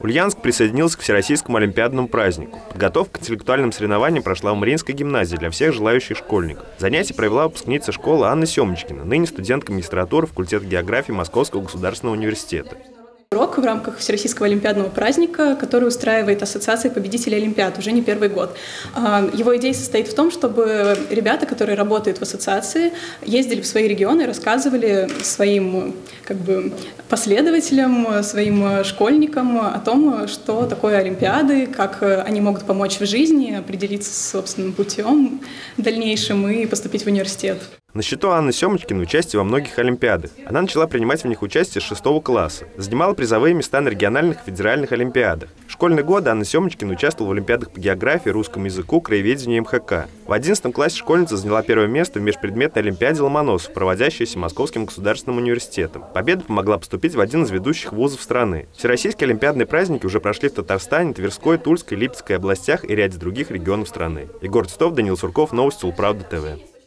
Ульяновск присоединился к Всероссийскому олимпиадному празднику. Подготовка к интеллектуальным соревнованиям прошла в Мариинской гимназии для всех желающих школьников. Занятия провела выпускница школы Анна Семочкина, ныне студентка магистратуры факультета географии Московского государственного университета. Урок в рамках Всероссийского олимпиадного праздника, который устраивает Ассоциация победителей Олимпиад уже не первый год. А, его идея состоит в том, чтобы ребята, которые работают в ассоциации, ездили в свои регионы рассказывали своим как бы, последователям, своим школьникам о том, что такое Олимпиады, как они могут помочь в жизни, определиться с собственным путем дальнейшим и поступить в университет. На счету Анны Семочкина участие во многих Олимпиадах. Она начала принимать в них участие с шестого класса. Занимала призовые места на региональных и федеральных Олимпиадах. В школьные годы Анна Семочкина участвовала в Олимпиадах по географии, русскому языку, краеведению и МХК. В 11 классе школьница заняла первое место в межпредметной Олимпиаде Ломоносов, проводящейся Московским государственным университетом. Победа помогла поступить в один из ведущих вузов страны. Всероссийские олимпиадные праздники уже прошли в Татарстане, Тверской, Тульской, Липецкой областях и ряде других регионов страны. Егор Титов, Данил Сурков, Новости Улправда ТВ.